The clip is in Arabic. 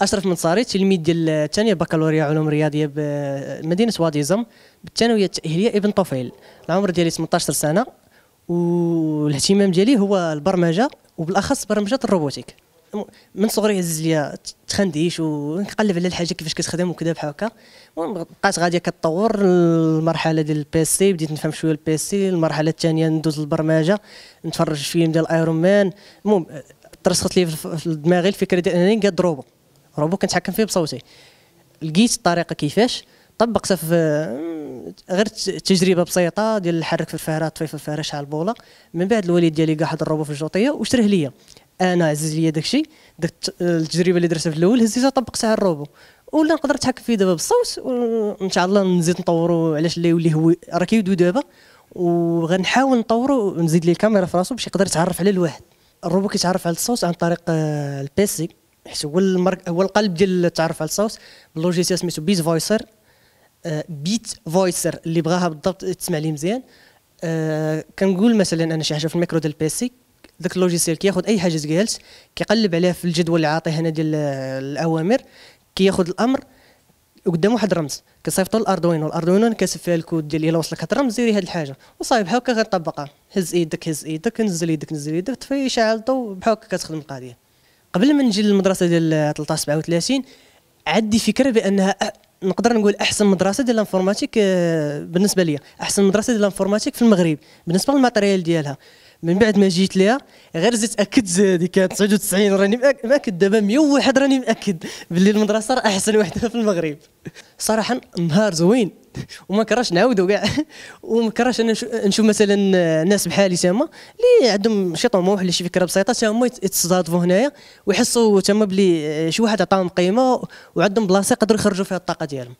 أشرف منصاري تلميذ ديال الثانية بكالوريا علوم رياضية بمدينه واد زم بالثانوية التأهيلية ابن طفيل. العمر ديالي 18 سنة والاهتمام ديالي هو البرمجة وبالأخص برمجة ال robotique. من صغري هز ليا تخنديش ونقلب على الحاجة كيفاش كتخدم وكذا بحال هكا. بقات غاديه كتطور المرحله ديال ال PC بديت نفهم شوية ال PC. المرحلة الثانية ندوز للبرمجة نتفرج فيلم ديال Iron Man المهم ترسخت لي في دماغي الفكرة ديال أنني نقاد روبو روبو كنتحكم فيه بصوتي. لقيت الطريقة كيفاش طبقتها في غير تجربه بسيطة ديال الحرك في الفاره طفي في الفاره شحال بوله من بعد الوالد ديالي قاعد الروبو في الجوطية واشتريه ليا. أنا عزز ليا داكشي داك التجربة اللي درتها في الأول هزيتها طبقتها على الروبو. ولا نقدر نتحكم فيه دابا بالصوت وان شاء الله نزيد نطورو علاش لا يولي هو راه كيبدو دابا. وغنحاول نطورو ونزيد ليه الكاميرا في راسو باش يقدر يتعرف على الواحد. الروبو كيتعرف على الصوت عن طريق آه، ال PC. حيت هو المرك هو القلب ديال التعرف على الصوت. بال logiciel سميتو BitVoicer BitVoicer اللي بغاها بالضبط تسمع لي مزيان. آه، كنقول مثلا أنا شي حاجة في الميكرو ديال ال PC ذاك ال logiciel كياخذ أي حاجة تقالت كيقلب عليها في الجدول اللي عاطيه هنا ديال الأوامر كياخذ الأمر وقدامه واحد الرمز كصيفطو ال Arduino ال Arduino كاتب فيها الكود ديال إلا وصلك هاد الرمز ديري هاد الحاجة. وصايب بحال هكا غنطبقها هز إيدك هز إيدك نزل يدك نزل يدك طفي شعل الضو بحال هكا كتخدم القضية. قبل ما نجي للمدرسة ديال 13 37 عندي فكرة بأنها نقدر نقول أحسن مدرسة ديال ال informatique آه، بالنسبة لي أحسن مدرسة ديال ال informatique في المغرب بالنسبة لل matériel ديالها. من بعد ما جيت ليها غير زدت أكد هذه كانت 99 راني مأكد. دابا 101 راني مأكد باللي المدرسة راه أحسن وحدة في المغرب. صراحة نهار زوين. وما كرهش نعاودو كاع. وما كرهش أنا نشوف مثلا ناس بحالي تما اللي عندهم شي طموح ولا شي فكرة بسيطة. تما يتصادفوا هنايا ويحسوا تما بلي شي واحد عطاهم قيمة وعندهم بلاصة يقدروا يخرجوا فيها الطاقة ديالهم.